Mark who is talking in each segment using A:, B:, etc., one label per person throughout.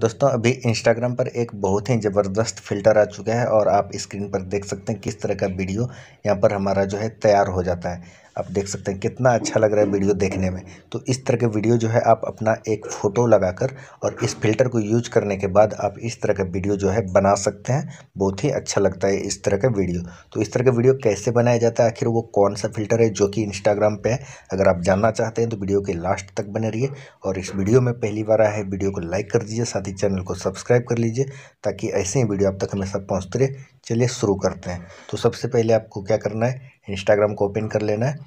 A: दोस्तों, अभी इंस्टाग्राम पर एक बहुत ही ज़बरदस्त फ़िल्टर आ चुका है और आप स्क्रीन पर देख सकते हैं किस तरह का वीडियो यहाँ पर हमारा जो है तैयार हो जाता है। आप देख सकते हैं कितना अच्छा लग रहा है वीडियो देखने में। तो इस तरह के वीडियो जो है, आप अपना एक फ़ोटो लगाकर और इस फ़िल्टर को यूज़ करने के बाद आप इस तरह का वीडियो जो है बना सकते हैं। बहुत ही अच्छा लगता है इस तरह का वीडियो। तो इस तरह का वीडियो कैसे बनाया जाता है, आखिर वो कौन सा फ़िल्टर है जो कि इंस्टाग्राम पर है? अगर आप जानना चाहते हैं तो वीडियो के लास्ट तक बने रहिए और इस वीडियो में पहली बार आया है, वीडियो को लाइक कर दीजिए, साथ ही चैनल को सब्सक्राइब कर लीजिए, ताकि ऐसे ही वीडियो आप तक हमेशा पहुँचते रहे। चलिए शुरू करते हैं। तो सबसे पहले आपको क्या करना है इंस्टाग्राम को ओपन कर लेना है।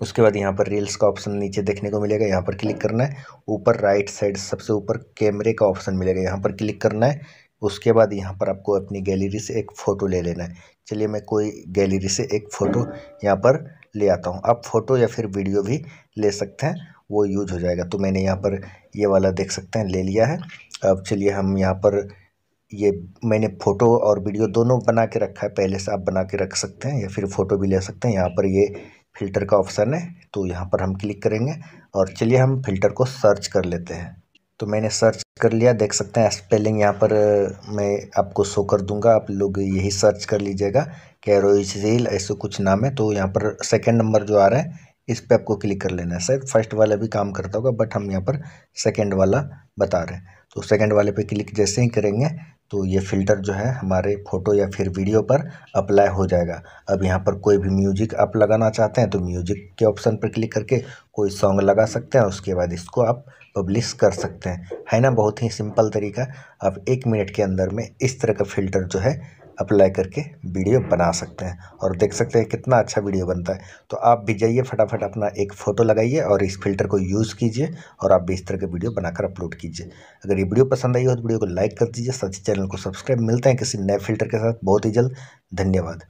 A: उसके बाद यहाँ पर रील्स का ऑप्शन नीचे देखने को मिलेगा, यहाँ पर क्लिक करना है। ऊपर राइट साइड सबसे ऊपर कैमरे का ऑप्शन मिलेगा, यहाँ पर क्लिक करना है। उसके बाद यहाँ पर आपको अपनी गैलरी से एक फ़ोटो ले लेना है। चलिए मैं कोई गैलरी से एक फ़ोटो यहाँ पर ले आता हूँ। आप फ़ोटो या फिर वीडियो भी ले सकते हैं, वो यूज़ हो जाएगा। तो मैंने यहाँ पर ये वाला देख सकते हैं, ले लिया है। अब चलिए हम यहाँ पर ये मैंने फ़ोटो और वीडियो दोनों बना के रखा है। पहले से आप बना के रख सकते हैं या फिर फ़ोटो भी ले सकते हैं। यहाँ पर ये फ़िल्टर का ऑप्शन है तो यहाँ पर हम क्लिक करेंगे और चलिए हम फ़िल्टर को सर्च कर लेते हैं। तो मैंने सर्च कर लिया, देख सकते हैं स्पेलिंग यहाँ पर मैं आपको शो कर दूँगा। आप लोग यही सर्च कर लीजिएगा कैरोइल ऐसे कुछ नाम है। तो यहाँ पर सेकंड नंबर जो आ रहा है, इस पर आपको क्लिक कर लेना है। शायद फ़र्स्ट वाला भी काम करता होगा, बट हम यहाँ पर सेकेंड वाला बता रहे हैं। तो सेकेंड वाले पे क्लिक जैसे ही करेंगे तो ये फ़िल्टर जो है हमारे फ़ोटो या फिर वीडियो पर अप्लाई हो जाएगा। अब यहाँ पर कोई भी म्यूज़िक आप लगाना चाहते हैं तो म्यूज़िक के ऑप्शन पर क्लिक करके कोई सॉन्ग लगा सकते हैं, उसके बाद इसको आप पब्लिश कर सकते हैं। है ना? बहुत ही सिंपल तरीका। आप एक मिनट के अंदर में इस तरह का फ़िल्टर जो है अप्लाई करके वीडियो बना सकते हैं और देख सकते हैं कितना अच्छा वीडियो बनता है। तो आप भी जाइए, फटाफट अपना एक फ़ोटो लगाइए और इस फ़िल्टर को यूज़ कीजिए और आप भी इस तरह के वीडियो बनाकर अपलोड कीजिए। अगर ये वीडियो पसंद आई हो तो वीडियो को लाइक कर दीजिए, साथ ही चैनल को सब्सक्राइब। मिलते हैं किसी नए फ़िल्टर के साथ। बहुत ही जल्द। धन्यवाद।